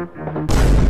Whew.